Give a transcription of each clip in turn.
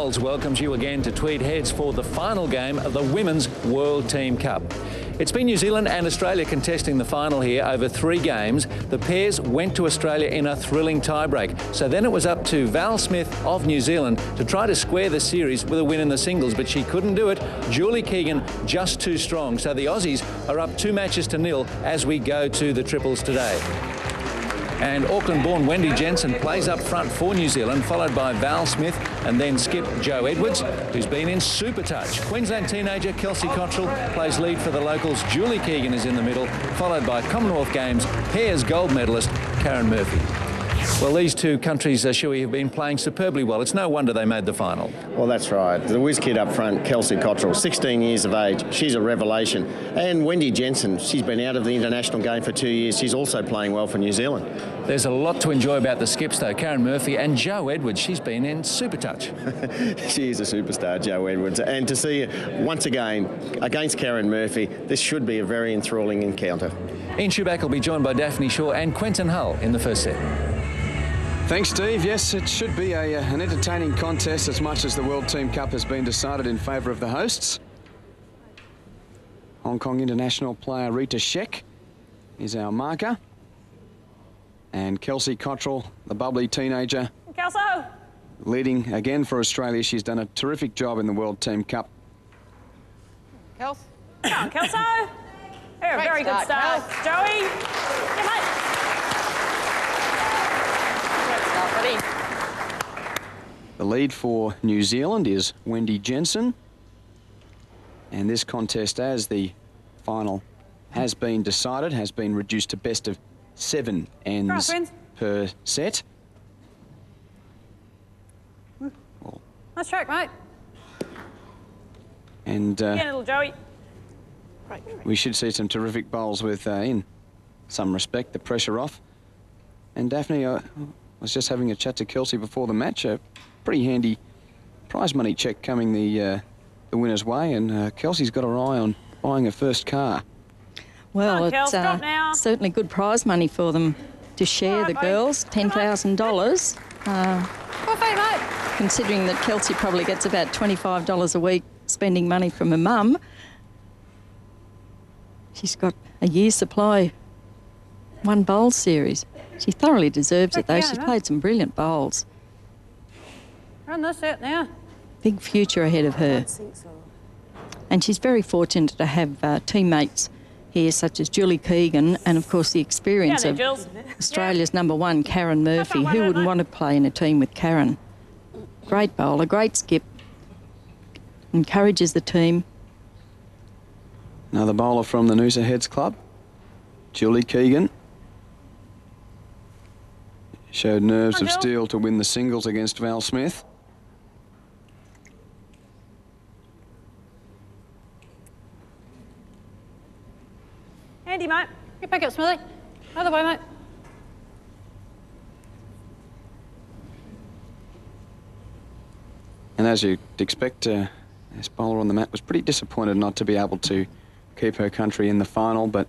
Welcomes you again to Tweed Heads for the final game of the Women's World Team Cup. It's been New Zealand and Australia contesting the final here over three games. The pairs went to Australia in a thrilling tiebreak. So then it was up to Val Smith of New Zealand to try to square the series with a win in the singles, but she couldn't do it. Julie Keegan just too strong. So the Aussies are up two matches to nil as we go to the triples today. And Auckland-born Wendy Jensen plays up front for New Zealand, followed by Val Smith and then skip Jo Edwards, who's been in super touch. Queensland teenager Kelsey Cottrell plays lead for the locals. Julie Keegan is in the middle, followed by Commonwealth Games pairs gold medalist Karen Murphy. Well, these two countries, uh, Shuey, have been playing superbly well. It's no wonder they made the final. Well, that's right. The whiz kid up front, Kelsey Cottrell, 16 years of age. She's a revelation. And Wendy Jensen, she's been out of the international game for two years. She's also playing well for New Zealand. There's a lot to enjoy about the skips, though. Karen Murphy and Jo Edwards, she's been in super touch. she is a superstar, Jo Edwards. And to see her once again against Karen Murphy, this should be a very enthralling encounter. Ian Schuback will be joined by Daphne Shaw and Quentin Hull in the first set. Thanks, Steve. Yes, it should be a, uh, an entertaining contest as much as the World Team Cup has been decided in favour of the hosts. Hong Kong international player Rita Shek is our marker. And Kelsey Cottrell, the bubbly teenager. Kelso! Leading again for Australia. She's done a terrific job in the World Team Cup. Kels. Come on, Kelso! Very, very start, good start. Kels. Joey! Yeah, The lead for New Zealand is Wendy Jensen. And this contest, as the final has been decided, has been reduced to best of seven ends per set. Nice track, mate. And uh, yeah, little Joey. we should see some terrific bowls with, uh, in some respect, the pressure off. And Daphne, uh, was just having a chat to Kelsey before the match. A pretty handy prize money check coming the uh, the winner's way, and uh, Kelsey's got her eye on buying her first car. Well, on, it's uh, certainly good prize money for them to share right, the girls, ten thousand dollars. Uh, considering that Kelsey probably gets about twenty-five dollars a week spending money from her mum, she's got a year's supply, one bowl series. She thoroughly deserves it, though. She's played some brilliant bowls. Run this out now. Big future ahead of her. So. And she's very fortunate to have uh, teammates here, such as Julie Keegan, and of course the experience of Australia's yeah. number one, Karen Murphy. Who wouldn't want to play in a team with Karen? Great bowler, great skip, encourages the team. Another bowler from the Noosa Heads Club, Julie Keegan. Showed nerves of steel to win the singles against Val Smith. Andy, mate. Get back up, Smithy. Other way, mate. And as you'd expect, uh, this bowler on the mat was pretty disappointed not to be able to keep her country in the final, but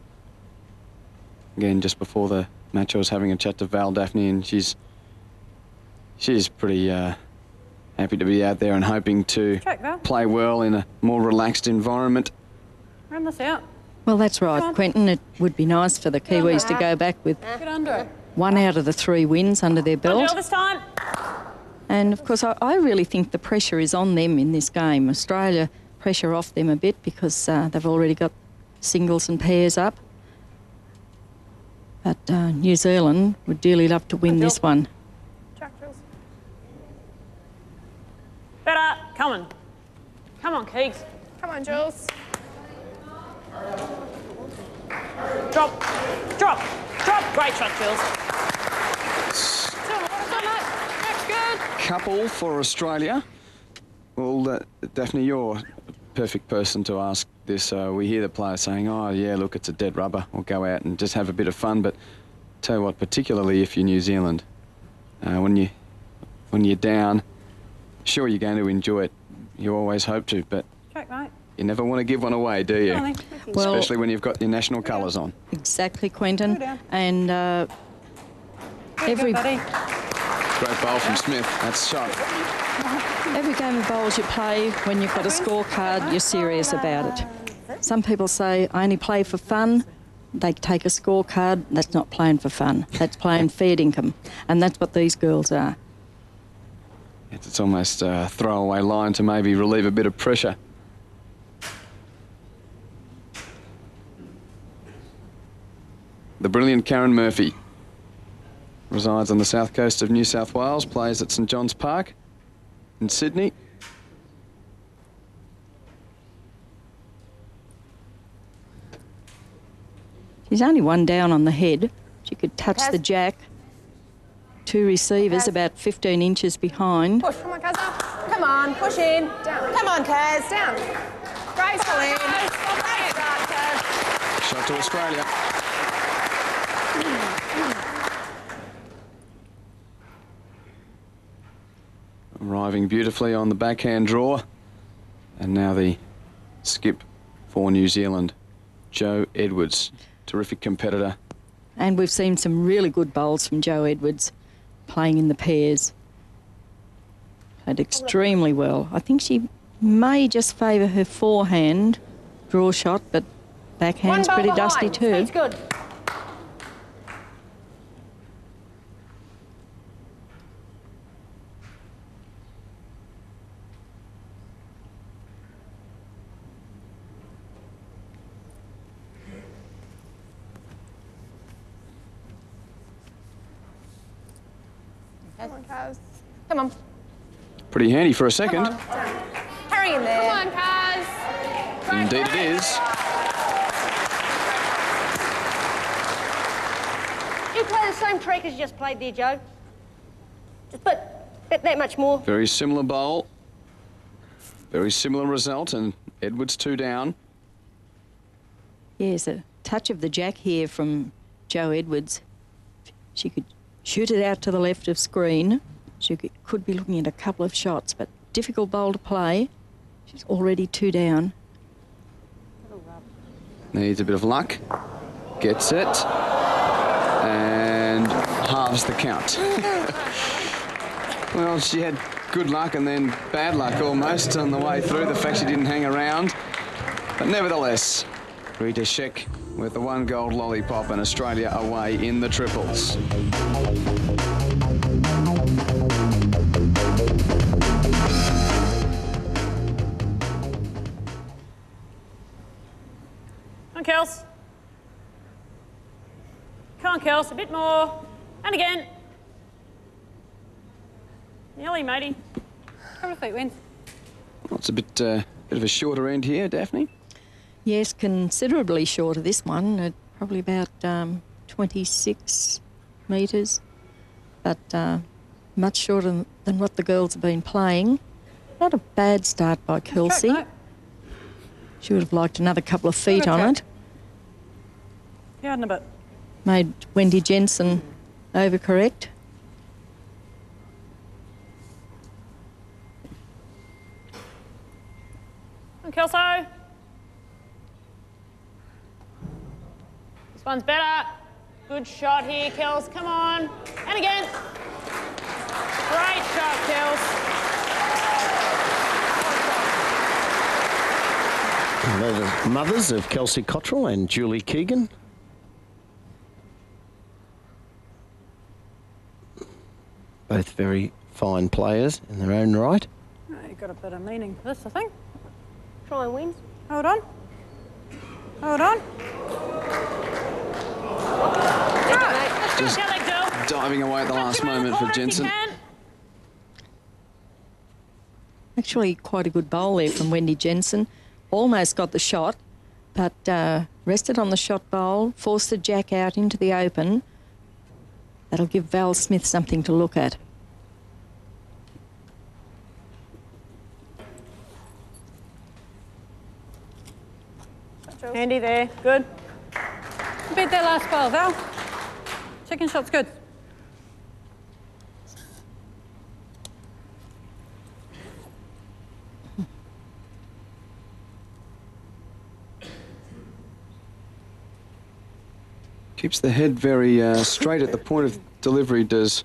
again, just before the match, I was having a chat to Val Daphne, and she's she's pretty uh, happy to be out there and hoping to Check, play well in a more relaxed environment. Run this out. Well, that's right, Quentin. It would be nice for the Kiwis to go back with one out of the three wins under their belt. this time. And of course, I, I, really think the pressure is on them in this game. Australia pressure off them a bit because uh, they've already got singles and pairs up. But uh, New Zealand would dearly love to win this one. Better. Come on. Come on, Keeks. Come on, Jules. Drop. Drop. Drop. Great shot, Jules. Couple for Australia. Well, uh, Daphne, you're a perfect person to ask this. Uh, we hear the players saying, oh, yeah, look, it's a dead rubber. We'll go out and just have a bit of fun. But tell you what, particularly if you're New Zealand, uh, when, you, when you're down, sure, you're going to enjoy it. You always hope to, but you never want to give one away, do you? Well, Especially when you've got your national colours on. Exactly, Quentin. And uh, every... Great bowl from Smith. That's shot. Every game of bowls you play, when you've got a scorecard, you're serious about it. Some people say, I only play for fun. They take a scorecard. That's not playing for fun. That's playing fair income. And that's what these girls are. It's almost a throwaway line to maybe relieve a bit of pressure. The brilliant Karen Murphy resides on the south coast of New South Wales, plays at St John's Park in Sydney. She's only one down on the head. She could touch Kaz. the jack. Two receivers Kaz. about 15 inches behind. Push, come on, Kaz. Come on, push in. Down. Come on, Kaz. Down. Graceful in. Great start, Kaz. Shot to Australia. Arriving beautifully on the backhand draw. And now the skip for New Zealand, Jo Edwards terrific competitor. And we've seen some really good bowls from Jo Edwards playing in the pairs. Played extremely well. I think she may just favour her forehand draw shot, but backhand's pretty behind. dusty too. Speed's good. Come on. Pretty handy for a second. Hurry in there. Come on, Kaz. Indeed it is. You play the same trick as you just played there, Jo? Just but bet that much more. Very similar bowl. Very similar result, and Edwards two down. Yes, a touch of the jack here from Jo Edwards. She could shoot it out to the left of screen. She could be looking at a couple of shots, but difficult bowl to play. She's already two down. Needs a bit of luck. Gets it. And halves the count. well, she had good luck and then bad luck almost on the way through. The fact she didn't hang around. But nevertheless, Rita Shek with the one gold lollipop and Australia away in the triples. Come on, a bit more. And again. Nearly, matey. Couple of feet wins. Well, it's a bit, uh, bit of a shorter end here, Daphne. Yes, considerably shorter this one, uh, probably about um, 26 metres, but uh, much shorter than what the girls have been playing. Not a bad start by Kelsey. Track, she would have liked another couple of feet on it. Yeah, in a bit. Made Wendy Jensen overcorrect. And Kelso. This one's better. Good shot here, Kels. Come on. And again. Great shot, Kels. the mothers of Kelsey Cottrell and Julie Keegan. Both very fine players in their own right. Oh, you've got a bit of meaning for this, I think. Try and win. Hold on. Hold on. Just diving away at the last moment for Jensen. Actually, quite a good bowl there from Wendy Jensen. Almost got the shot, but uh, rested on the shot bowl, forced the jack out into the open, That'll give Val Smith something to look at. Handy there, good. Beat that last ball, Val. Chicken shot's good. Keeps the head very uh, straight at the point of delivery, does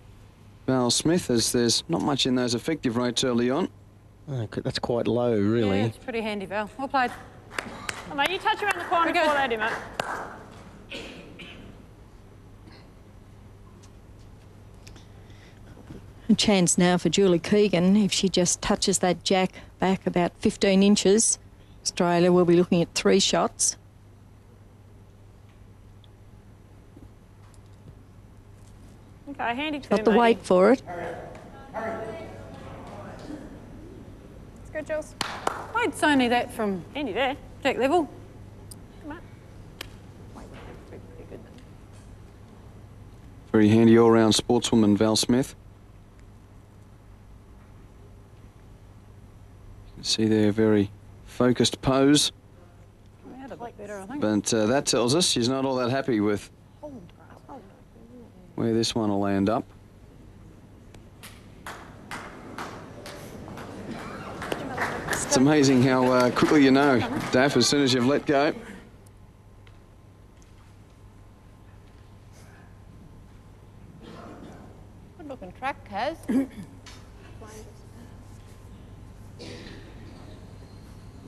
Val Smith, as there's not much in those effective rates early on. Oh, that's quite low, really. Yeah, it's pretty handy, Val. Well played. Come on, you touch around the corner Okay. before they do, mate. A chance now for Julie Keegan. If she just touches that jack back about 15 inches, Australia will be looking at three shots. Okay, handy two, Got the matey. weight for it. It's good, Jules. Weight's only that from Handy there. deck level. Come on. Very handy all-round sportswoman, Val Smith. You can see there, very focused pose. Come out a bit better, I think. But uh, that tells us she's not all that happy with where this one will land up. It's amazing how uh, quickly you know, Daff, as soon as you've let go. Good looking track, Kaz.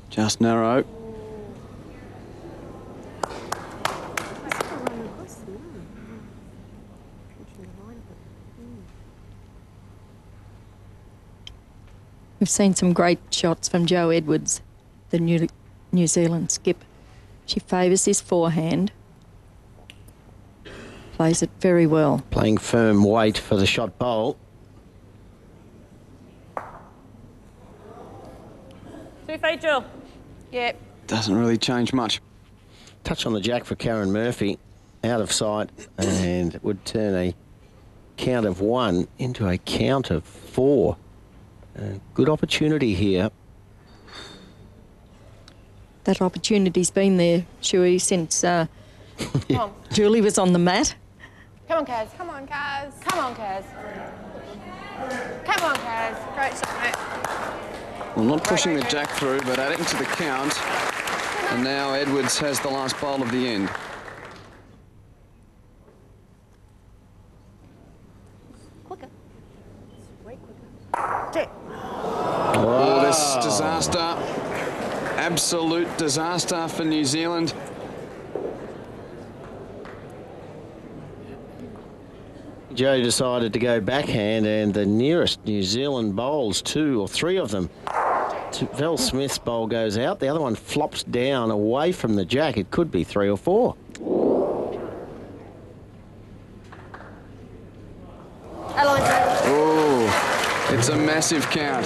Just narrow. We've seen some great shots from Jo Edwards, the New, New Zealand skip. She favours his forehand, plays it very well. Playing firm weight for the shot bowl. Two feet, Jill. Yep. Doesn't really change much. Touch on the jack for Karen Murphy. Out of sight and would turn a count of one into a count of four. Uh, good opportunity here. That opportunity's been there, Shuey, since uh, Come on. Julie was on the mat. Come on, Kaz. Come on, Kaz. Come on, Kaz. Come on, Kaz. Great shot, mate. Well, not pushing the jack through, but adding to the count. And now Edwards has the last bowl of the end. Oh, this disaster. Absolute disaster for New Zealand. Jo decided to go backhand, and the nearest New Zealand bowls, two or three of them. Val Smith's bowl goes out. The other one flops down away from the jack. It could be three or four. Adeline, Oh, it's a massive count.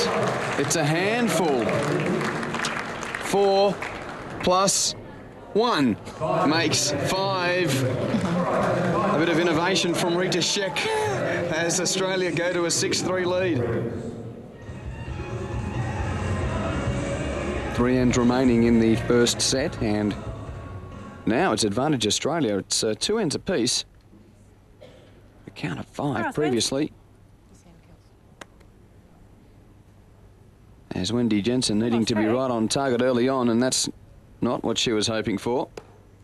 It's a handful. Four plus one makes five. A bit of innovation from Rita Shek as Australia go to a 6-3 lead. Three ends remaining in the first set, and now it's advantage Australia. It's uh, two ends apiece. A count of five previously. As Wendy Jensen needing to be right on target early on, and that's not what she was hoping for.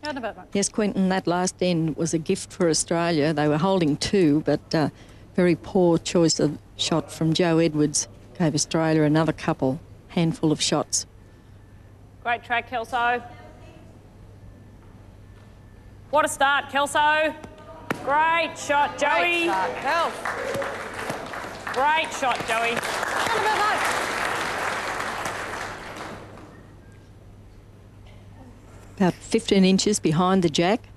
Out about, mate. Yes, Quentin, that last end was a gift for Australia. They were holding two, but uh, very poor choice of shot from Jo Edwards gave Australia another couple, handful of shots. Great track, Kelso. What a start, Kelso. Great shot, Great Joey. start, Kels. Great shot, Joey. Out about, mate. About 15 inches behind the jack,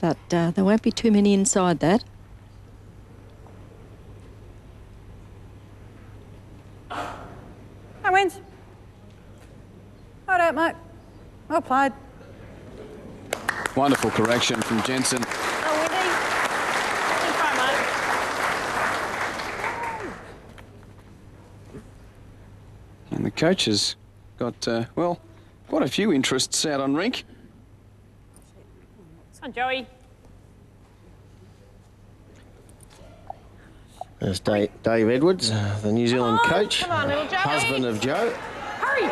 but uh, there won't be too many inside that. Hey, wins. Hold out, mate. Well played. Wonderful correction from Jensen. Oh, Wendy. Good try, mate. And the coach has got, uh, well, quite a few interests out on rink. Come on, Joey. There's Dave, Dave Edwards, uh, the New Zealand Come on, coach, come on, little Joey. husband of Jo. Hurry.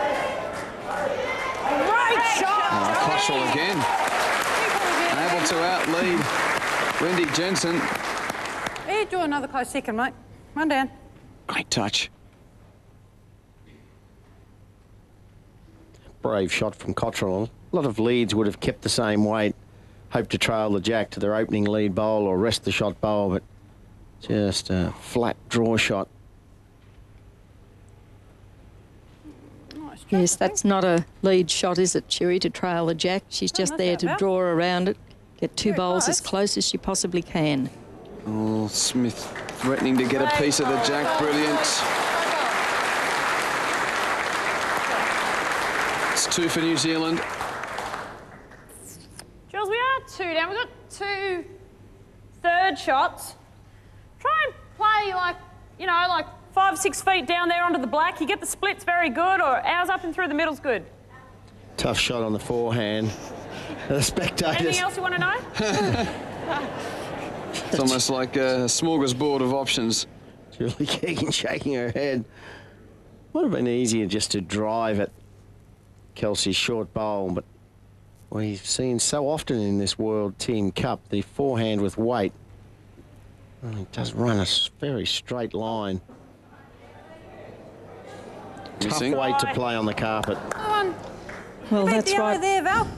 Great shot. Uh, Cottrell again, able to outlead Wendy Jensen. Here, do another close second, mate. Come on, Dan. Great touch. Brave shot from Cottrell. A lot of leads would have kept the same weight. Hope to trail the jack to their opening lead bowl or rest the shot bowl, but just a flat draw shot. Yes, that's not a lead shot, is it, Chewy, to trail the jack? She's just not there to bad. draw around it, get two Very bowls as close. close as she possibly can. Oh, Smith threatening to get a piece of the jack. Brilliant. Two for New Zealand. Jules, we are two down. We've got two third shots. Try and play like, you know, like five, six feet down there onto the black. You get the splits very good, or ours up and through the middle's good. Tough shot on the forehand. The spectators. Anything else you want to know? It's almost like a smorgasbord of options. Julie Keegan shaking her head. Would have been easier just to drive at Kelsey's short bowl, but we've seen so often in this World Team Cup the forehand with weight. And it does run a s- very straight line. Tough Missing. weight to play on the carpet. Come on. Well, Beat that's the right. there, Val.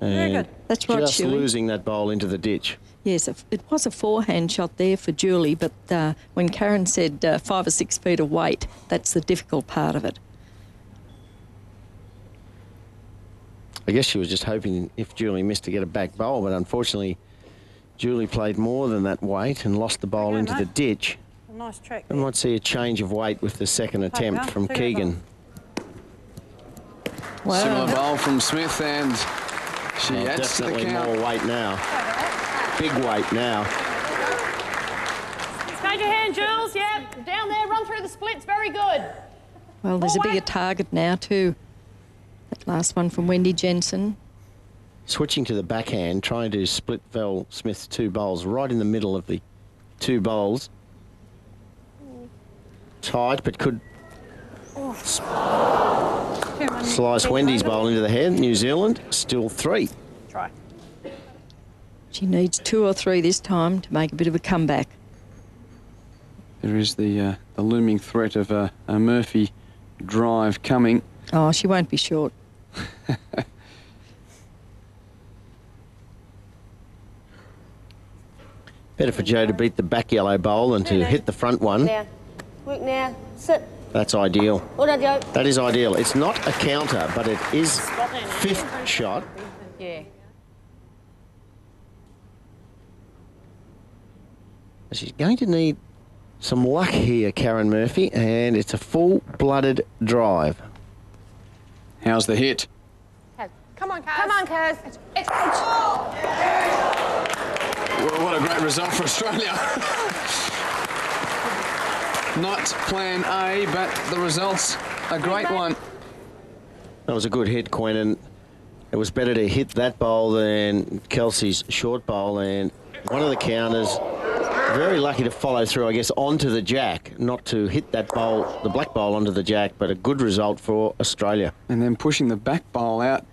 And good. That's right, Just Shirley. losing that bowl into the ditch. Yes, it it was a forehand shot there for Julie, but uh, when Karen said uh, five or six feet of weight, that's the difficult part of it. I guess she was just hoping if Julie missed to get a back bowl, but unfortunately, Julie played more than that weight and lost the bowl Okay, into the mate. ditch. Nice trick. We might see a change of weight with the second attempt from figure it Keegan. Similar bowl from Smith, and she Well, adds to the definitely count. more weight now. Big weight now. Change your hand, Jules. Yep. Down there, run through the splits. Very good. Well, there's a bigger weight. target now too. That last one from Wendy Jensen. Switching to the backhand, trying to split Val Smith's two bowls right in the middle of the two bowls. Tight, but could slice Wendy's bowl into the head. New Zealand still three. Try. She needs two or three this time to make a bit of a comeback. There is the uh, the looming threat of a, a Murphy drive coming. Oh, she won't be short. Better for Jo to beat the back yellow bowl than to hit the front one. Now. Work now. Sit. That's ideal. Well done, Jo. That is ideal. It's not a counter, but it is fifth shot. Yeah. She's going to need some luck here, Karen Murphy, and it's a full-blooded drive. How's the hit? Come on, Kaz. Come on, Kaz. It's, Well, what a great result for Australia. Not plan A, but the result's a great one. That was a good hit, Quinn, and it was better to hit that bowl than Kelsey's short bowl, and one of the counters, very lucky to follow through, I guess, onto the jack, not to hit that bowl, the black bowl onto the jack, but a good result for Australia. And then pushing the back bowl out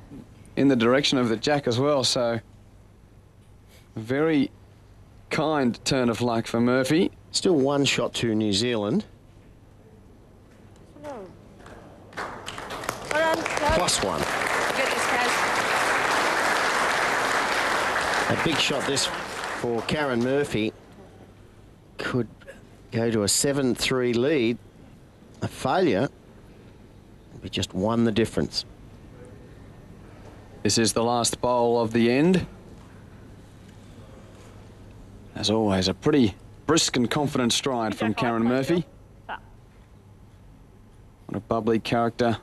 in the direction of the jack as well. So, very kind turn of luck for Murphy. Still one shot to New Zealand, Well done, plus one. get this, Kaz. A big shot this for Karen Murphy. Could go to a 7-3 lead. A failure. We just won the difference. This is the last bowl of the end. As always, a pretty brisk and confident stride from Karen Murphy. What a bubbly character.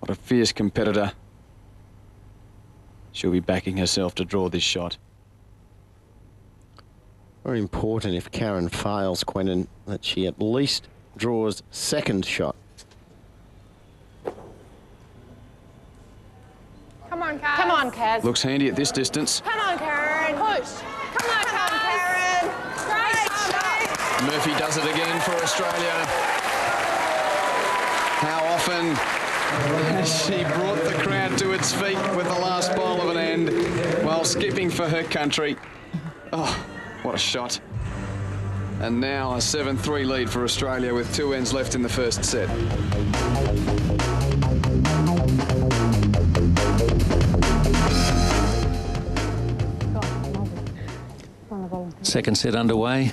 What a fierce competitor. She'll be backing herself to draw this shot. Very important if Karen fails, Quentin, that she at least draws second shot. Come on, Kaz. Come on, Kaz. Looks handy at this distance. Come on, Karen. Push. Come on, Come on, Kaz. Karen. Great shot. Murphy does it again for Australia. How often has she brought the crowd to its feet with the last ball of an end while skipping for her country? Oh, what a shot. And now a 7-3 lead for Australia with two ends left in the first set. Second set underway.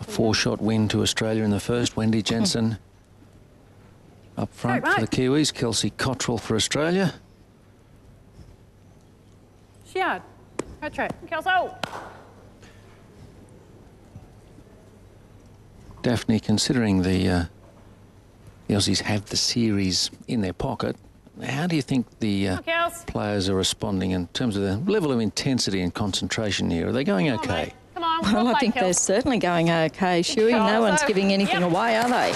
A four-shot win to Australia in the first. Wendy Jensen up front for the Kiwis. Kelsey Cottrell for Australia. Shiad. Retro. Kelso. Daphne, considering the, uh, the Aussies have the series in their pocket, how do you think the uh, players are responding in terms of the level of intensity and concentration here? Are they going okay? Come on, Well, I think they're certainly going okay, Shuey. No one's giving anything Yep. away, are they?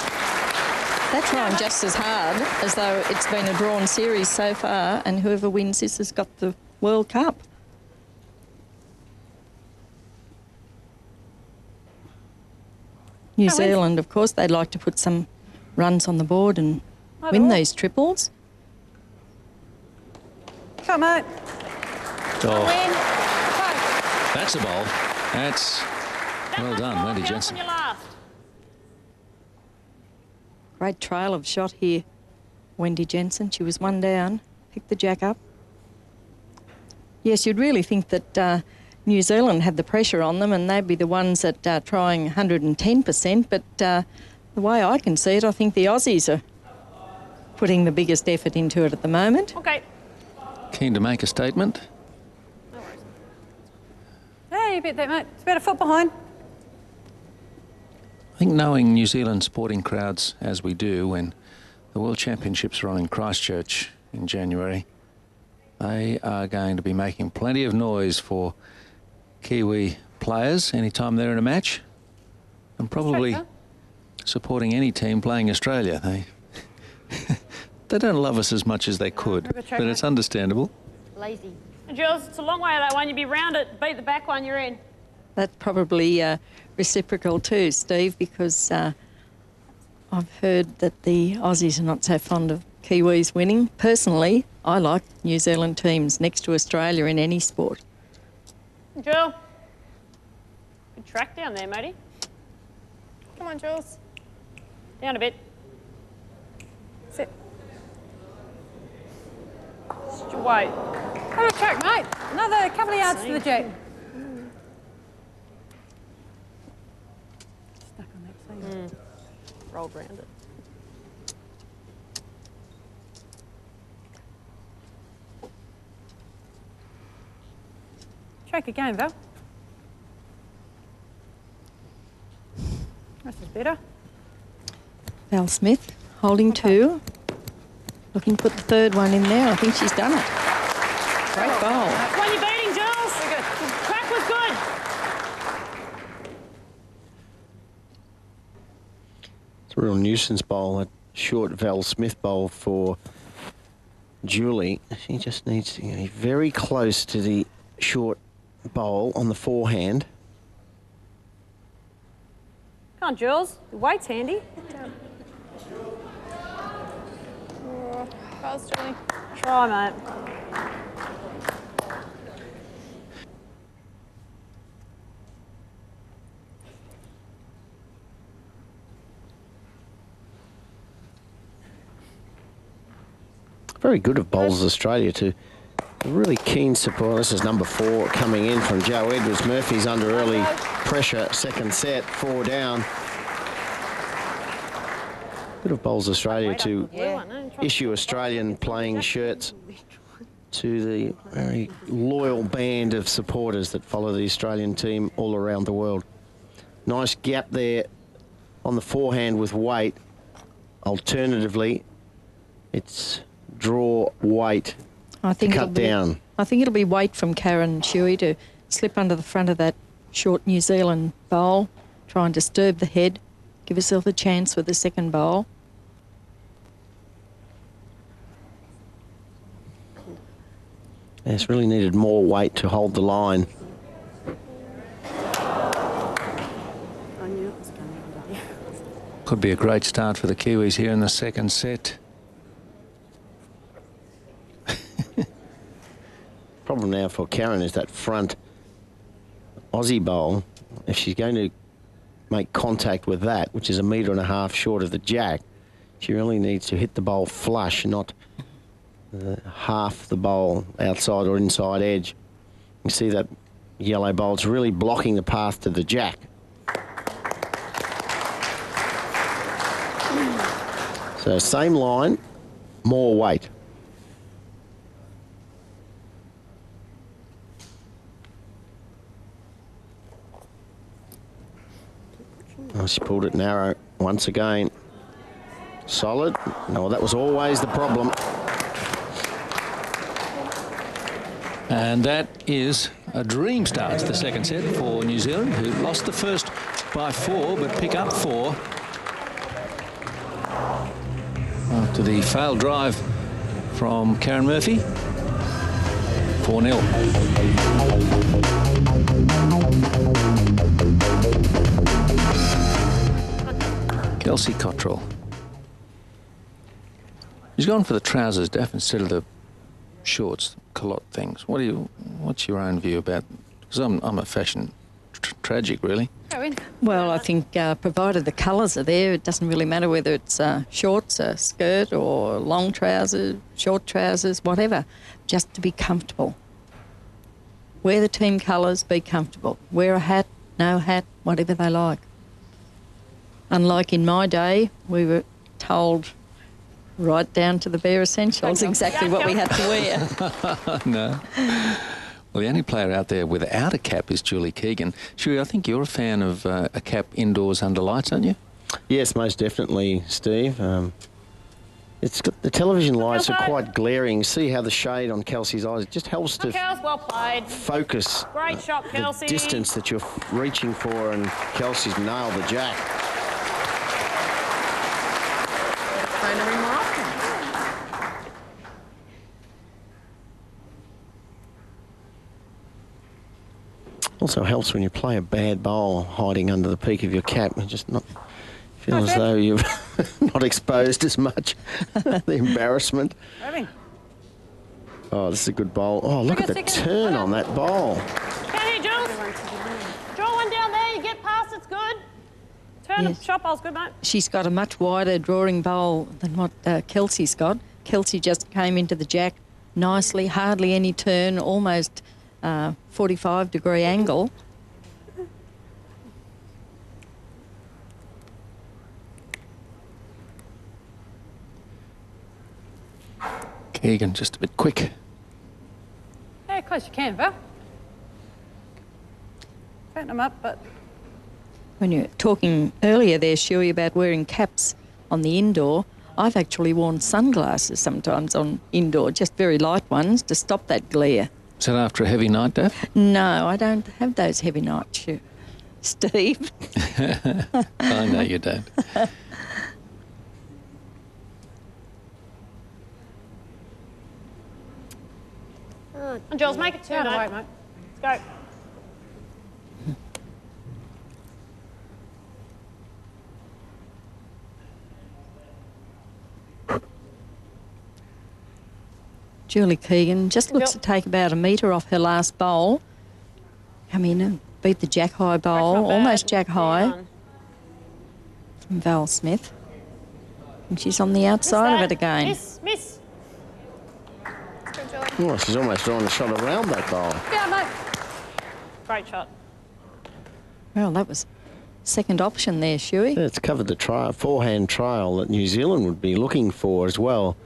They're trying just as hard as though it's been a drawn series so far, and whoever wins this has got the World Cup. New wins- Zealand, of course, they'd like to put some runs on the board and Hi, win all. these triples. Come on. Oh, Win. that's a ball. That's That Well done, Wendy Jensen. when last. Great trail of shot here. Wendy Jensen, she was one down, picked the jack up. Yes, you'd really think that uh, New Zealand had the pressure on them and they'd be the ones that are trying 110%, but uh, the way I can see it, I think the Aussies are putting the biggest effort into it at the moment. Okay. keen to make a statement. No worries. hey, you bit that, mate. It's about a foot behind. I think knowing New Zealand sporting crowds as we do when the World Championships are on in Christchurch in January, they are going to be making plenty of noise for Kiwi players anytime they're in a match and probably supporting any team playing Australia. They, they don't love us as much as they could, Have a check, but it's understandable. Lazy. And Jules, it's a long way that one. You'd be round it, beat the back one, you're in. That's probably uh, reciprocal too, Steve, because uh, I've heard that the Aussies are not so fond of Kiwis winning. Personally, I like New Zealand teams next to Australia in any sport. Jill. Good track down there, matey. Come on, Jules. Down a bit. Sit. Just wait. Have a track, mate. Another couple of yards to the jack. Stuck on that seam. Mm. Rolled round it. Track again, Val. This is better. Val Smith holding two, looking to put the third one in there. I think she's done it. Great bowl. That's uh, one you're beating, Jules. good. Track was good. It's a real nuisance bowl, that short Val Smith bowl for Julie. She just needs to be very close to the short bowl on the forehand. Come on, Jules. The weight's handy. Fast, Julie. Try, mate. Very good of Bowls Australia to a really keen support. This is number four coming in from Joe Edwards. Murphy's under early pressure. Second set, four down. Bit of Bowls Australia to issue Australian playing shirts to the very loyal band of supporters that follow the Australian team all around the world. Nice gap there on the forehand with weight. Alternatively, it's draw weight I think cut it'll be, down. I think it'll be weight from Karen Shuey to slip under the front of that short New Zealand bowl, try and disturb the head, give herself a chance with the second bowl. It's really needed more weight to hold the line. Could be a great start for the Kiwis here in the second set. Problem now for Karen is that front Aussie bowl, if she's going to make contact with that, which is a metre and a half short of the jack, she really needs to hit the bowl flush, not uh, half the bowl outside or inside edge. You see that yellow bowl's really blocking the path to the jack. So same line, more weight. Oh, she pulled it narrow once again. Solid. No, that was always the problem. And that is a dream start to the second set for New Zealand, who lost the first by four, but pick up four after the failed drive from Karen Murphy. 4 Kelsey Cottrell. He's gone for the trousers, Def, instead of the shorts, culotte things. What do you? What's your own view about? Because I'm I'm a fashion tr tragic, really. Well, I think uh, provided the colours are there, it doesn't really matter whether it's uh, shorts, a skirt, or long trousers, short trousers, whatever. Just to be comfortable. Wear the team colours, be comfortable. Wear a hat, no hat, whatever they like. Unlike in my day, we were told right down to the bare essentials exactly what we had to wear. no. Well, the only player out there without a cap is Julie Keegan. Shuey, I think you're a fan of uh, a cap indoors under lights, aren't you? Yes, most definitely, Steve. Um, it's got, the television lights are quite glaring. See how the shade on Kelsey's eyes it just helps to well played. focus Great shot, Kelsey. the distance that you're reaching for, and Kelsey's nailed the jack. Also helps when you play a bad bowl hiding under the peak of your cap. You just not feel as though you're not exposed as much. the embarrassment. Oh, this is a good bowl. Oh, look at the turn on that bowl. Can you, Jules? Draw one down there. You get past. It's good. Turn Yes. the shot bowl's good, mate. She's got a much wider drawing bowl than what uh, Kelsey's got. Kelsey just came into the jack nicely, hardly any turn, almost uh, 45 degree angle. Keegan just a bit quick. Yeah, close you can, Val. Fatten them up, but When you're talking earlier there, Shuey, about wearing caps on the indoor, I've actually worn sunglasses sometimes on indoor, just very light ones to stop that glare. Is that after a heavy night, Daph? No, I don't have those heavy nights, Shu- Steve. I know you don't. and Jules, make it two, mate. mate. Let's go. Julie Keegan just looks Yep. to take about a metre off her last bowl. Come in and beat the jack high bowl, almost jack high from Val Smith. And she's on the outside of it again. Miss, miss. Oh, she's almost drawn a shot around that bowl. Yeah, mate. Great shot. Well, that was second option there, Shuey. Yeah, it's covered the trial, forehand trial that New Zealand would be looking for as well.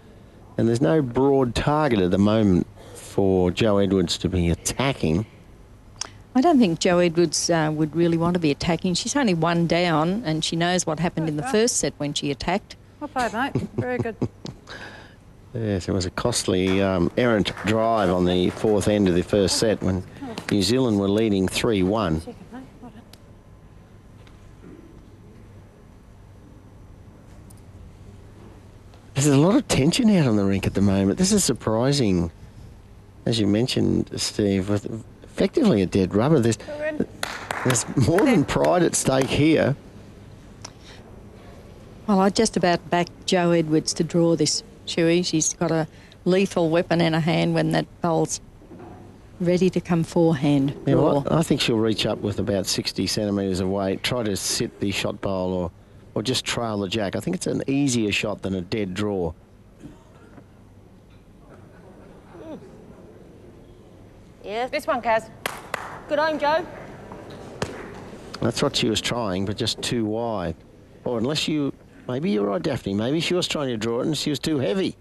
And there's no broad target at the moment for Jo Edwards to be attacking. I don't think Jo Edwards uh, would really want to be attacking. She's only one down, and she knows what happened in the first set when she attacked. Well played, mate. Very good. Yes, it was a costly um, errant drive on the fourth end of the first set when New Zealand were leading 3 1. Second, mate. Well done. There's a lot of tension out on the rink at the moment. This is surprising. As you mentioned, Steve, with effectively a dead rubber. There's, there's more than pride at stake here. Well, I just about backed Jo Edwards to draw this, Shuey. She's got a lethal weapon in her hand when that bowl's ready to come forehand. Yeah, well, I think she'll reach up with about 60 centimetres of weight, try to sit the shot bowl or, or just trail the jack. I think it's an easier shot than a dead draw. Yeah. This one, Kaz. Good home, Jo. That's what she was trying, but just too wide. Or unless you, maybe you're right, Daphne. Maybe she was trying to draw it and she was too heavy.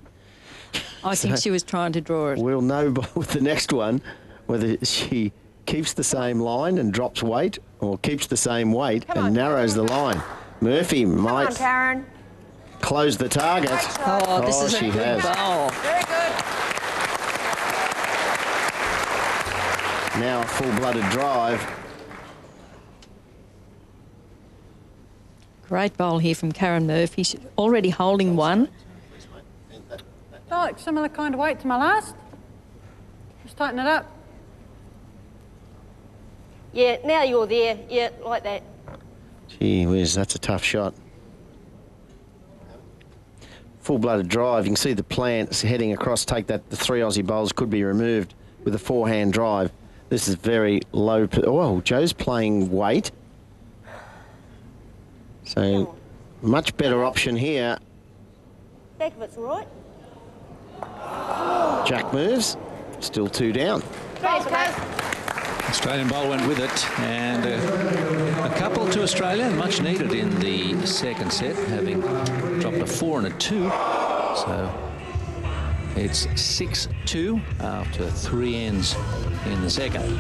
I think she was trying to draw it. We'll know with the next one whether she keeps the same line and drops weight or keeps the same weight Come and on, narrows the line. Murphy Come might on, Karen. close the target. Great. Oh, this Oh, is a she good has. bowl. Very good. Now a full-blooded drive. Great bowl here from Karen Murphy. She's already holding one. Like similar kind of weight to my last. Just tighten it up. Yeah, now you're there. Yeah, like that. Gee whiz, that's a tough shot. Full-blooded drive. You can see the plants heading across. Take that. The three Aussie bowls could be removed with a forehand drive. This is very low. Oh, Jo's playing weight. So much better option here. Back of it's all right. Jack moves. Still two down. Australian bowl went with it, and uh, a couple to Australia, much needed in the second set, having dropped a four and a two. So it's 6-2 after three ends in the second.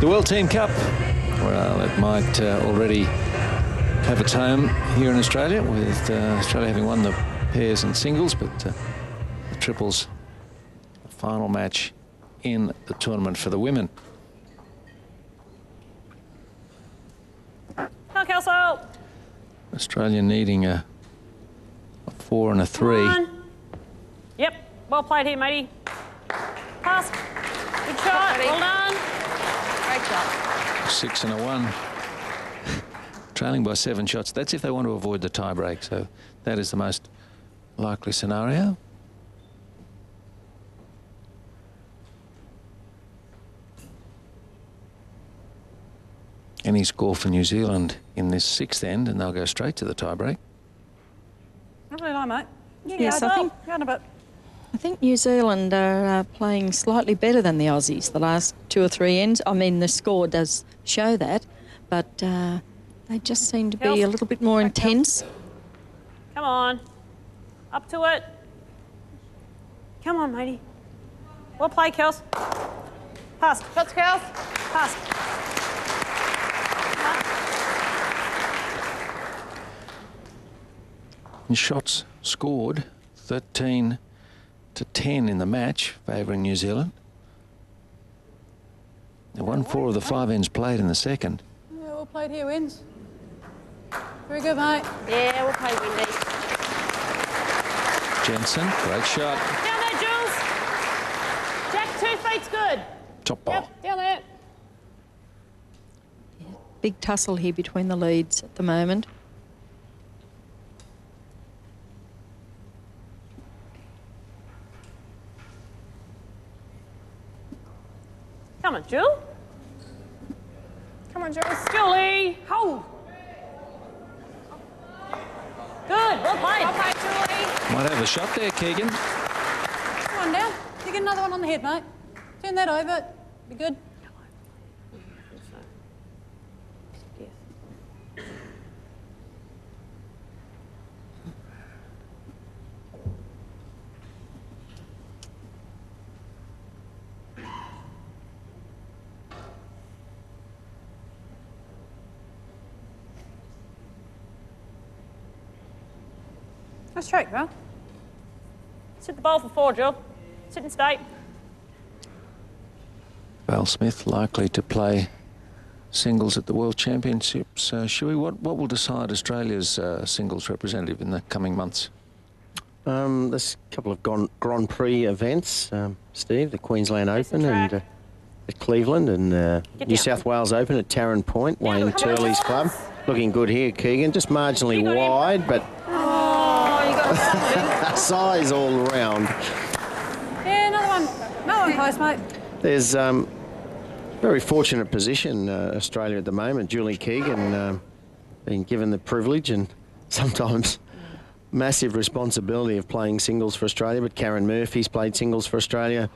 The World Team Cup, well, it might uh, already have its home here in Australia, with uh, Australia having won the pairs and singles, but uh, triples, the final match in the tournament for the women. Come on, Kelso. Australia needing a, a four and a three. Come. Yep. Well played here, matey. Pass. Good shot. buddy. Well done. Great shot. Six and a one. Trailing by seven shots. That's if they want to avoid the tiebreak. So that is the most likely scenario. Any score for New Zealand in this sixth end, and they'll go straight to the tie break. Not really like, mate. Yeah, Yes, I think- Going a. I think New Zealand are uh, playing slightly better than the Aussies the last two or three ends. I mean, the score does show that, but uh, they just seem to be a little bit more intense. Come on. Up to it. Come on, matey. Well played, Kels. Pass. Shots, Kels. Pass. And shots scored 13 to 10 in the match, favouring New Zealand. They won four of the five ends played in the second. Yeah, well played here, wins. Very good, mate. Yeah, we'll play Windy. Jensen, great shot. Down there, Jules. Jack, two feet's good. Top ball. Yep, down there. Big tussle here between the leads at the moment. Come on, Jewel. Come on, Jules. Julie. Ho. Good. Well played. Well played, Julie. Might have a shot there, Keegan. Come on down. You get another one on the head, mate. Turn that over. Be good. Nice stroke, bro. Sit the ball for four, Jill. Sit and stay. Val Smith likely to play singles at the World Championships. Uh, Shuey, what, what will decide Australia's uh, singles representative in the coming months? Um, there's a couple of Grand, Grand Prix events, um, Steve, the Queensland Open and uh, at Cleveland and uh, New. South Wales Open at Tarrant Point, Wayne Turley's club. looking good here, Keegan. Just marginally wide, but you got size all around. Yeah, another one. Another one close, mate. There's um, very fortunate position uh, Australia at the moment. Julie Keegan um, being given the privilege and sometimes massive responsibility of playing singles for Australia. But Karen Murphy's played singles for Australia.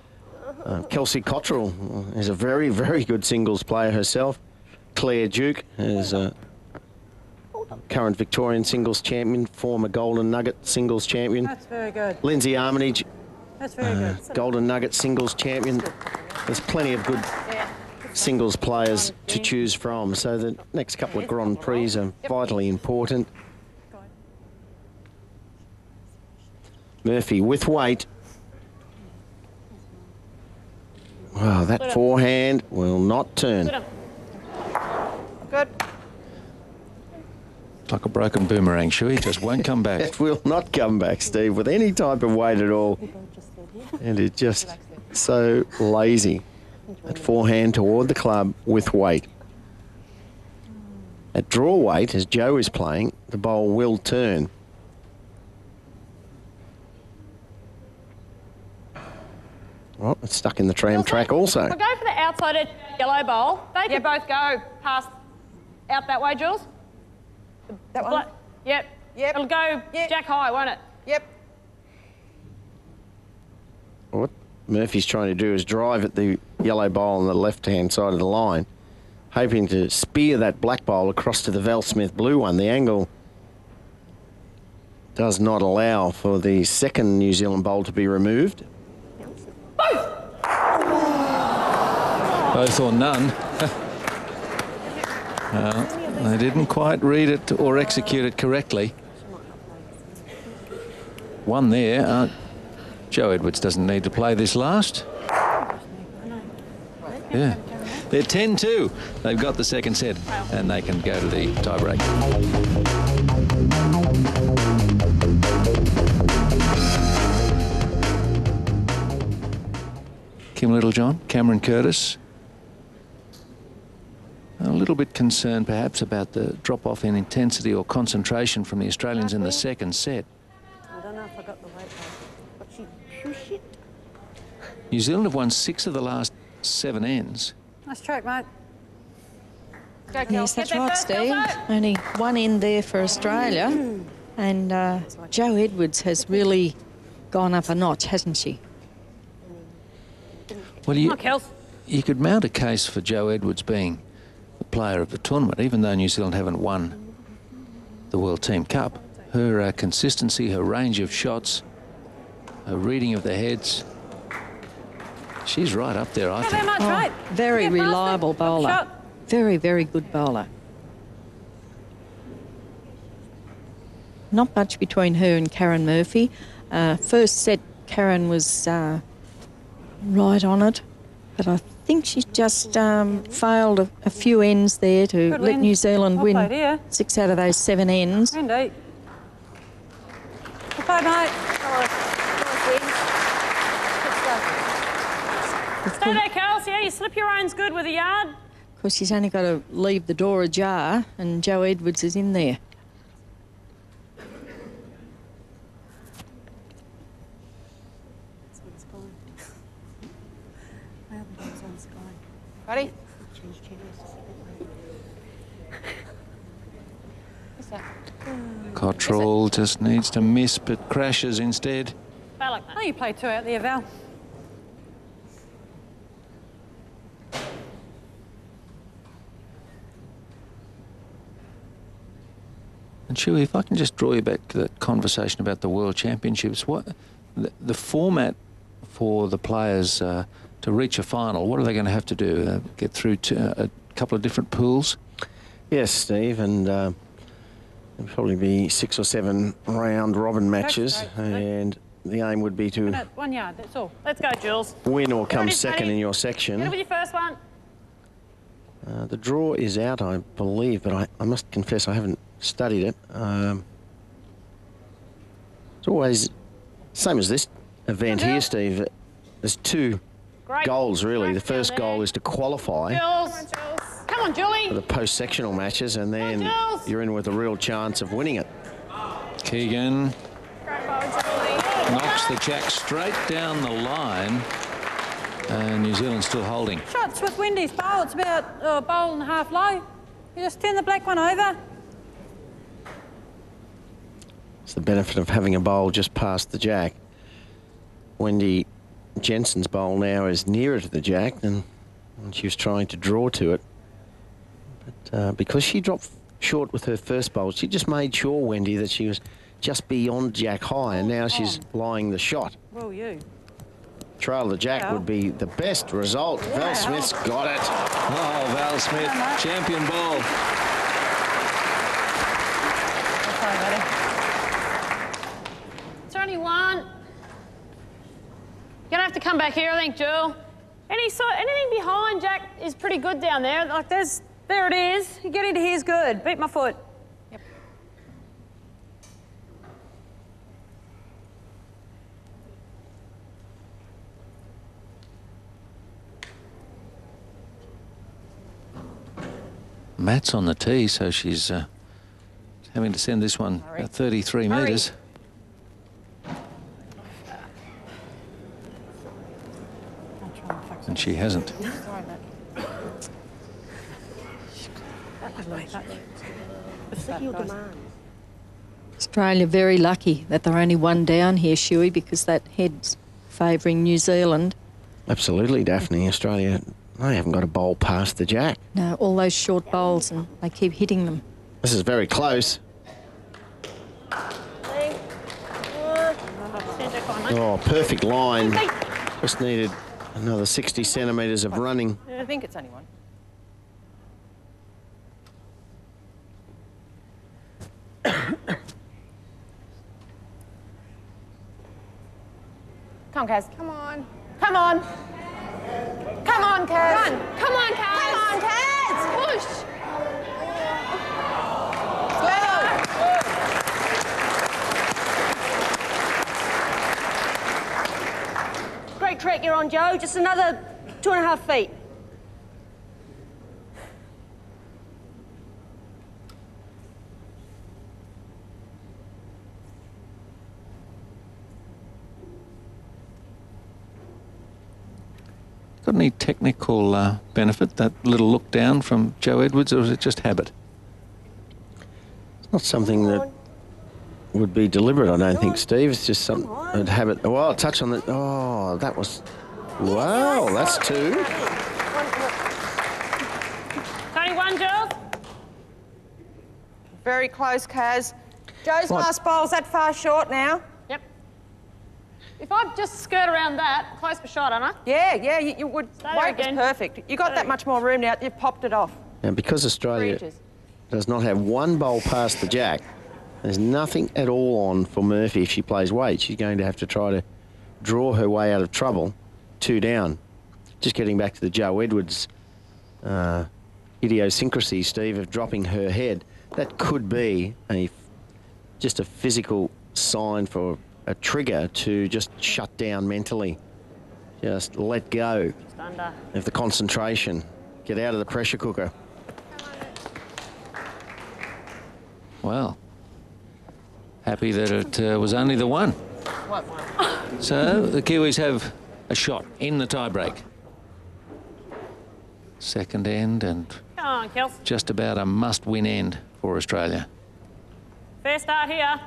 Uh, Kelsey Cottrell is a very, very good singles player herself. Claire Duke is a current Victorian singles champion, former Golden Nugget singles champion. That's very good. Lynsey Armitage, That's very uh, good. Golden Nugget singles champion. There's plenty of good singles players to choose from. So the next couple of Grand Prix are vitally important. Murphy with weight. Wow, that forehand will not turn. Good. Like a broken boomerang, Shuey, just won't come back. It will not come back, Steve, with any type of weight at all. And it's just so lazy. That forehand toward the club with weight. At draw weight, as Jo is playing, the bowl will turn. Well, it's stuck in the tram track also. We'll go for the outside edge yellow bowl. They can both go past out that way, Jules. That one? Bla- Yep. Yep. It'll go Yep. jack high, won't it? Yep. What Murphy's trying to do is drive at the yellow bowl on the left-hand side of the line, hoping to spear that black bowl across to the Val Smith blue one. The angle does not allow for the second New Zealand bowl to be removed. Both or none. Well, uh, they didn't quite read it or execute it correctly. One there. Uh, Jo Edwards doesn't need to play this last. Yeah. They're 10-2. They've got the second set and they can go to the tiebreak. Kim Littlejohn, Cameron Curtis. A little bit concerned perhaps about the drop off in intensity or concentration from the Australians in the second set. I don't know if I got the weight right. But she, she shit. New Zealand have won six of the last seven ends. Nice track, mate. Go, Yes, that's right, first, Steve. Only one end there for Australia. And uh, Jo Edwards has really gone up a notch, hasn't she? Well, you, you could mount a case for Jo Edwards being the player of the tournament, even though New Zealand haven't won the World Team Cup. Her uh, consistency, her range of shots, her reading of the heads, she's right up there, I Not think. much, right? Very Yeah, reliable Good bowler. Very, very good bowler. Not much between her and Karen Murphy. Uh, first set, Karen was uh, right on it, but I think she's just um, failed a, a few ends there to Good let win. New Zealand Well win six out of those seven ends. Good play, mate. Stay there, Kels. Yeah, you slip your irons good with a yard. Of course, she's only got to leave the door ajar, and Jo Edwards is in there. Ready? Cottrell just needs to miss but crashes instead. Play like. Oh, you played two out there, Val. And Shuey, if I can just draw you back to that conversation about the World Championships, what the, the format for the players uh, to reach a final, what are they going to have to do? Uh, get through to a couple of different pools? Yes, Steve, and uh, there'll probably be six or seven round robin matches, great, isn't and the aim would be to one yard, that's all. Let's go, Jules. win or come it is, second Matty. in your Get it section. with your first one. Uh, the draw is out, I believe, but I, I must confess I haven't studied it. Um, it's always same as this event here, Steve. There's two Great. goals really. The first goal is to qualify. Jules. Come on, Julie. for the post-sectional matches, and then Jules. you're in with a real chance of winning it. Keegan knocks the jack straight down the line. And New Zealand still holding. Shots with Wendy's bowl. It's about a bowl and a half low. You just turn the black one over. It's the benefit of having a bowl just past the jack. Wendy Jensen's bowl now is nearer to the jack than when she was trying to draw to it. But uh, because she dropped short with her first bowl, she just made sure, Wendy, that she was just beyond jack high, and now she's lying the shot. Well, you. Trail the jack Well. would be the best result. Val Smith's got it. Oh, Val Smith, champion ball. Sorry, buddy. It's only one. You're gonna have to come back here, I think, Jewel. Any sort, anything behind Jack is pretty good down there. Like there's, there it is. You get into here's good. Beat my foot. Yep. Matt's on the tee, so she's uh, having to send this one Hurry. at 33 Hurry. metres. I'll try and she hasn't. it. Sorry, mate. Lovely touch. It's that, guys. Australia very lucky that they're only one down here, Shuey, because that head's favouring New Zealand. Absolutely, Daphne. Australia, they haven't got a bowl past the jack. No, all those short bowls, and they keep hitting them. This is very close. Stand Jack on, mate. Oh, perfect line. Just needed another 60 centimetres of running. I think it's only one. Come on, Kaz. Come on. Come on. Come on, Kaz. Run. Come on, Kaz. Come on, Kaz. Push. Level. Great track you're on, Jo. Just another two and a half feet. Got any technical uh, benefit, that little look down from Jo Edwards, or is it just habit? It's not something that would be deliberate, I don't think, Steve. It's just some a habit. Oh, I'll touch on that. Oh, that was. Wow, that's two. It's only one, Jules. Very close, Kaz. Jo's What? last bowl's that far short now. Yep. If I just skirt around that, close for shot, aren't I? Yeah, yeah, you, you would. there Weight was again. perfect. You got that much more room now. You've popped it off. And because Australia does not have one bowl past the jack, there's nothing at all on for Murphy if she plays weight. She's going to have to try to draw her way out of trouble. Two down. Just getting back to the Jo Edwards uh, idiosyncrasy, Steve, of dropping her head. That could be a just a physical sign for a trigger to just shut down mentally. Just let go of the concentration. Get out of the pressure cooker. Well, happy that it uh, was only the one. So the Kiwis have a shot in the tiebreak. Second end and on, just about a must-win end for Australia. Fair start here.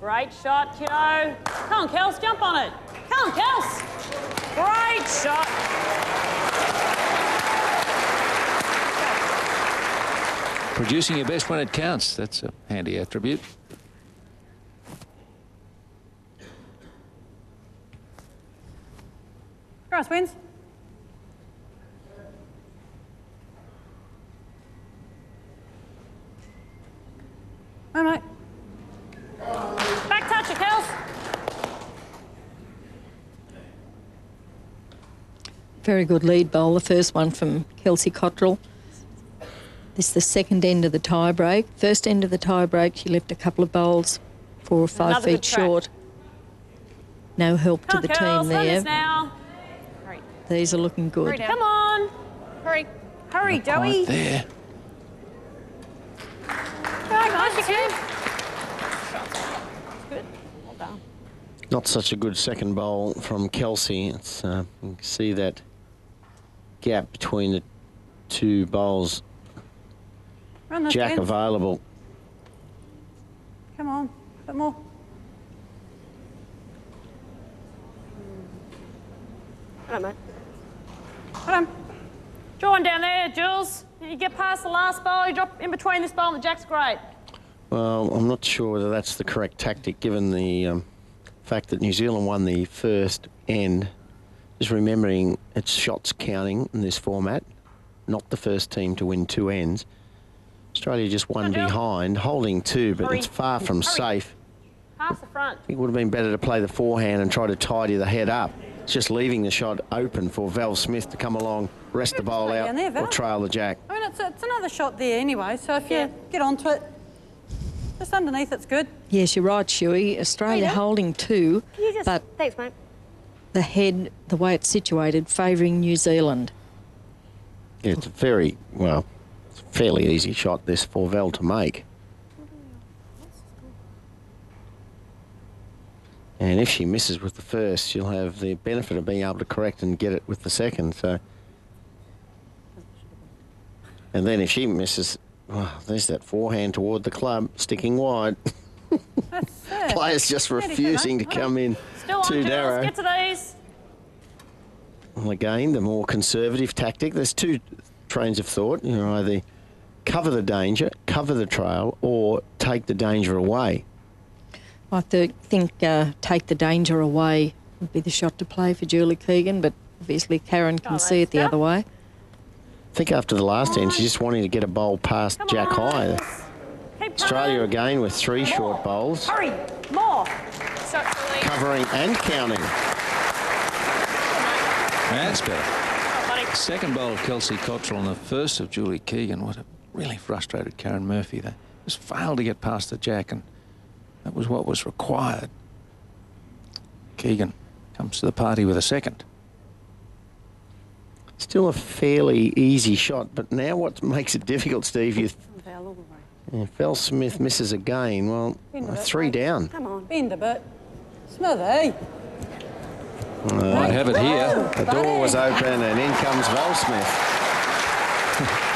Great shot, kiddo. Come on, Kels, jump on it. Come on, Kels. Great shot. Producing your best when it counts. That's a handy attribute. Grass wins. All right. Back touch Kels. Very good lead bowl, the first one from Kelsey Cottrell. This is the second end of the tie break. First end of the tie break, she left a couple of bowls four or five Another feet short. No help Come to the Kels, team there. Now. These are looking good. down. Come on. Hurry. Hurry, Joey. Right there. Go, guys, you can. Not such a good second bowl from Kelsey. It's, uh, you can see that gap between the two bowls. Run this, Jack Vince. available. Come on, a bit more. Hello, mate. Put him. Draw one down there, Jules. You get past the last bowl, you drop in between this bowl and the jack's great. Well, I'm not sure whether that's the correct tactic given the um, fact that New Zealand won the first end. Just remembering it's shots counting in this format, not the first team to win two ends. Australia just one behind, holding two, but Hurry. it's far from Hurry. safe. Pass the front. It would have been better to play the forehand and try to tidy the head up. It's just leaving the shot open for Val Smith to come along, rest the bowl out, down there, or trail the jack. I mean, it's, it's another shot there anyway, so if Yeah. you get onto it, just underneath it's good. Yes, you're right, Shuey. Australia There you go. holding two, Can you just... but Thanks, mate. the head, the way it's situated, favouring New Zealand. Yeah, it's a very, well, it's a fairly easy shot this for Val to make. And if she misses with the first, she'll have the benefit of being able to correct and get it with the second. So, and then if she misses, well, there's that forehand toward the club, sticking wide. That's. Players just refusing to come in Still on, too narrow. Get to these. Well, again, the more conservative tactic. There's two trains of thought. You know, either cover the danger, cover the trail, or take the danger away. I th- think uh, take the danger away would be the shot to play for Julie Keegan, but obviously Karen can see it the other way. I think after the last end, she's just wanting to get a bowl past Come Jack on. High. Keep Australia coming. again with three short bowls, Hurry. More. So, covering and counting. That's better. Oh. Second bowl of Kelsey Cottrell and the first of Julie Keegan. What a really frustrated Karen Murphy. there. just failed to get past the jack, and that was what was required. Keegan comes to the party with a second. Still a fairly easy shot, but now what makes it difficult, Steve? You, if Val Smith misses again, well, Bend uh, bit, three mate. down. Come on. Bend a bit. Smithy. Might have it here. The door was open, and in comes Val Smith.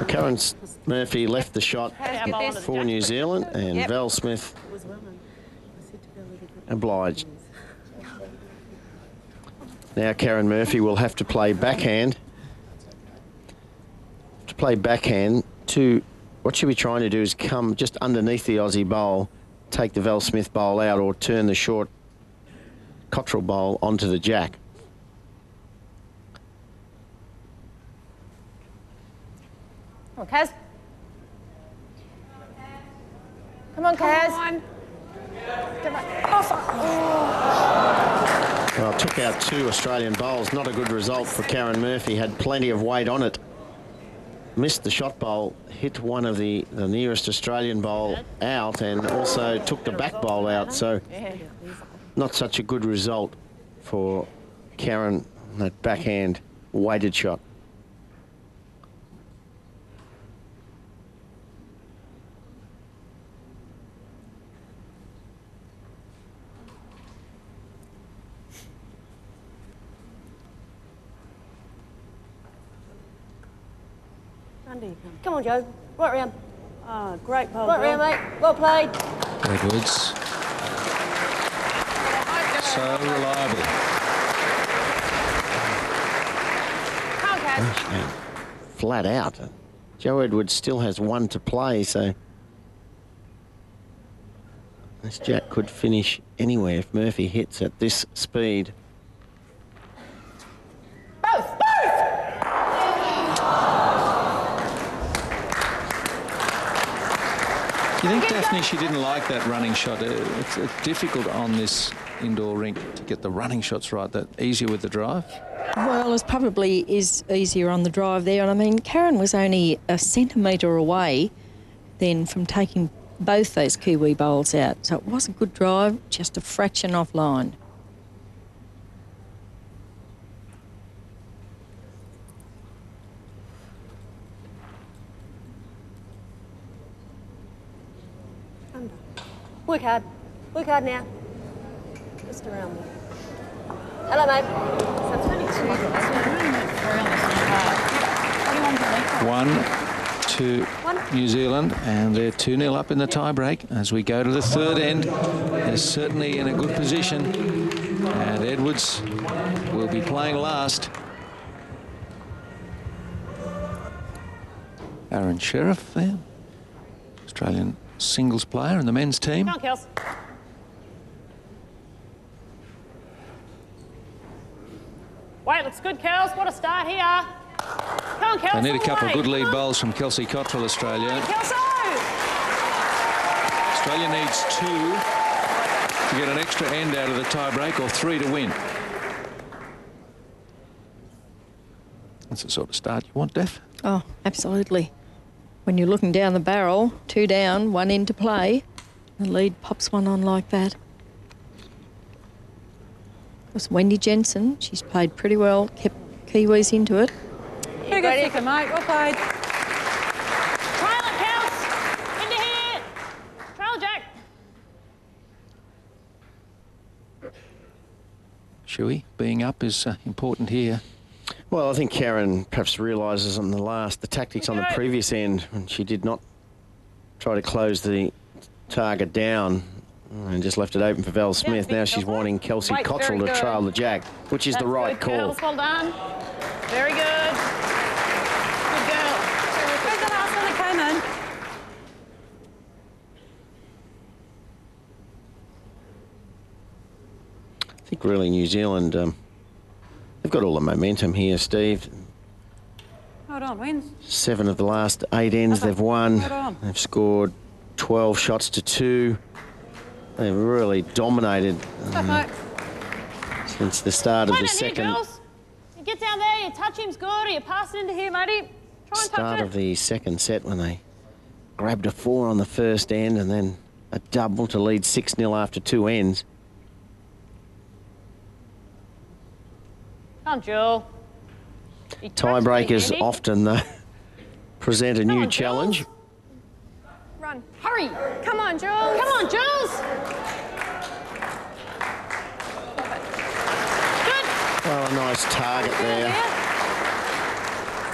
Well, Karen Murphy left the shot for New Zealand, and Val Smith obliged. Now Karen Murphy will have to play backhand. To play backhand, to what she'll be trying to do is come just underneath the Aussie bowl, take the Val Smith bowl out, or turn the short Cottrell bowl onto the jack. Come on, Kaz. Come on, Kaz. Well, took out two Australian bowls. Not a good result for Karen Murphy. Had plenty of weight on it. Missed the shot bowl, hit one of the, the nearest Australian bowl out, and also took the back bowl out. So, not such a good result for Karen. That backhand weighted shot. Under you come. Come on, Jo. Right round. Ah, great ball. Right round, mate. Well played. Edwards. So reliable. Come on, Kaz. And flat out. Jo Edwards still has one to play, so this jack could finish anywhere if Murphy hits at this speed. You think, Daphne, she didn't like that running shot? Uh, It's uh, difficult on this indoor rink to get the running shots right. That easier with the drive. Well, it probably is easier on the drive there. And I mean, Karen was only a centimetre away then from taking both those Kiwi bowls out. So it was a good drive, just a fraction offline. under. Work hard. Work hard now. Just around there. Hello, mate. One to New Zealand, and they're 2 0 up in the tiebreak. As we go to the third end, they're certainly in a good position. And Edwards will be playing last. Aaron Sherriff there, Australian singles player in the men's team. Come on, Kels. Wait, looks good, Kels. What a start here. Come on, Kels. They need a couple of good lead Come bowls from Kelsey Cottrell, Australia. Kelso! Australia needs two to get an extra end out of the tiebreak or three to win. That's the sort of start you want, Def. Oh, absolutely. When you're looking down the barrel, two down, one in to play, the lead pops one on like that. It was Wendy Jensen. She's played pretty well, kept Kiwis into it. Pretty good kicker, mate. Well played. Trail it, Kels. Into here. Trail Jack. Shuey being up is uh, important here. Well, I think Karen perhaps realises on the last, the tactics on the previous end, when she did not try to close the target down and just left it open for Val Smith. big now she's Kelsey. wanting Kelsey Wait, Cottrell to trail the jack, which is the right good, call. Kels. Well done. Very good. Good girl. Where's the last one that came in? I think really New Zealand, um, they've got all the momentum here, Steve. Hold on, wins. Seven of the last eight ends they've won. On. They've scored 12 shots to two. They've really dominated mate. Um, since the start of the down here, second girls. You get down there, you touch him's good, or you pass it into here, matey. Try and touch start of the second set when they grabbed a four on the first end and then a double to lead 6 0 after two ends. On, Jewel. Tiebreakers often though, present a Come new on, challenge. Jules. Run. Hurry. Come on, Jules. Come on, Jules. Good. Well, a nice target there.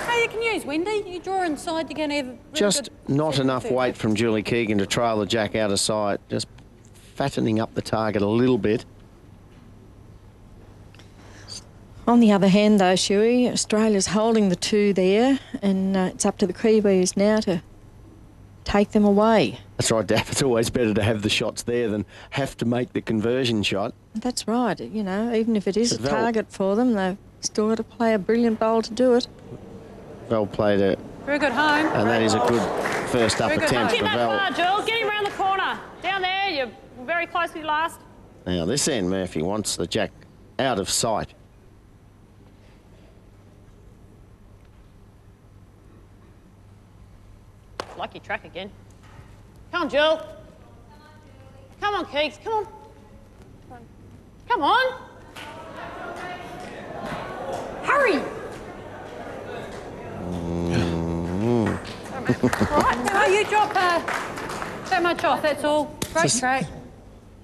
Hey, you can use Wendy. You draw inside, you're going to have really Just not enough third. weight from Julie Keegan to trail the jack out of sight. Just fattening up the target a little bit. On the other hand, though, Shuey, Australia's holding the two there, and uh, it's up to the Kiwis now to take them away. That's right, Daff. It's always better to have the shots there than have to make the conversion shot. That's right. You know, even if it is a But Val- target for them, they've still got to play a brilliant bowl to do it. Well played it, Very good home. and that is a good first up Very good attempt home. for Get that far, Val. Jules. Get him around the corner. Down there, you're very close with your last. Now this end, Murphy wants the jack out of sight. Lucky track again. Come on, Jill. Come on, Keeks. Come on. Come on. Hurry. Right, now you drop uh, so much off, that's all. Great Just- track.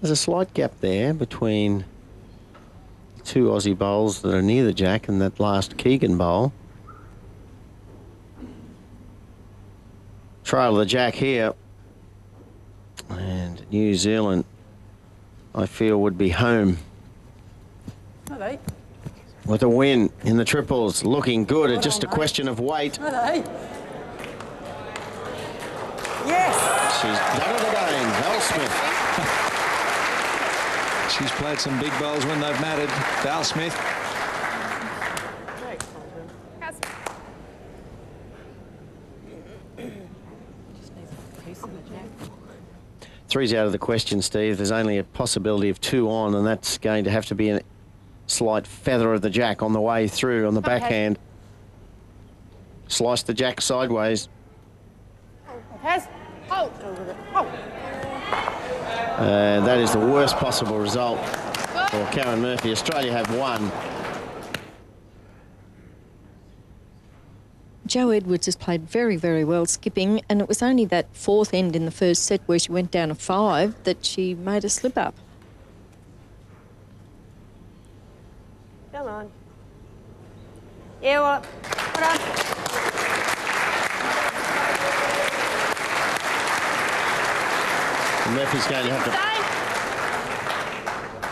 There's a slight gap there between two Aussie bowls that are near the jack and that last Keegan bowl. Trail of the jack here. And New Zealand, I feel, would be home Are they? with a win in the triples. Looking good. It's just a question of weight. Are they? Yes! She's done it again. Val Smith. She's played some big bowls when they've mattered. Val Smith. Three's out of the question, Steve. There's only a possibility of two on, and that's going to have to be a slight feather of the jack on the way through on the Okay. backhand. Slice the jack sideways. Has. Oh. Oh. And that is the worst possible result for Karen Murphy. Australia have won. Jo Edwards has played very, very well skipping, and it was only that fourth end in the first set where she went down a five that she made a slip up. Come on. Yeah, well, hold on. Murphy's going to have Stay.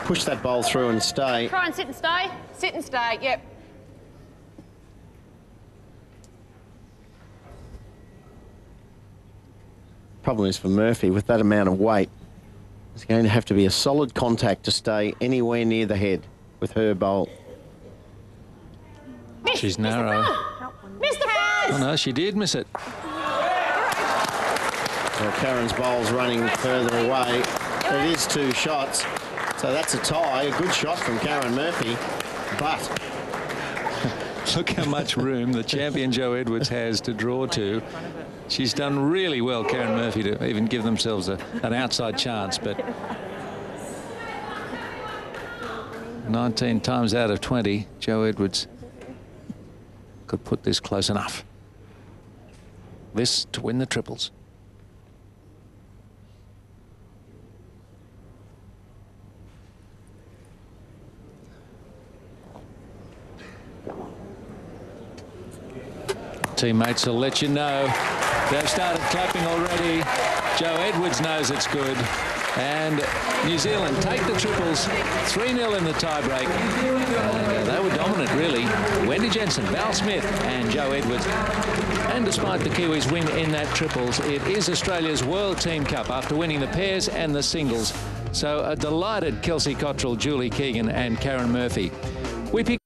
to push that bowl through and stay. Try and sit and stay. Sit and stay, yep. Problem is for Murphy, with that amount of weight, there's going to have to be a solid contact to stay anywhere near the head with her bowl. She's narrow. Mr. Oh, no, she did miss it. Well, Karen's bowl's running further away. It is two shots, so that's a tie. A good shot from Karen Murphy, but Look how much room the champion Jo Edwards has to draw to. She's done really well, Karen Murphy, to even give themselves a, an outside chance, but 19 times out of 20, Jo Edwards could put this close enough. This to win the triples. Teammates will let you know. They've started clapping already. Jo Edwards knows it's good. And New Zealand take the triples 3-0 in the tiebreak. Uh, they were dominant, really. Wendy Jensen, Val Smith and Jo Edwards. And despite the Kiwis win in that triples, it is Australia's World Team Cup after winning the pairs and the singles. So a delighted Kelsey Cottrell, Julie Keegan and Karen Murphy. We pick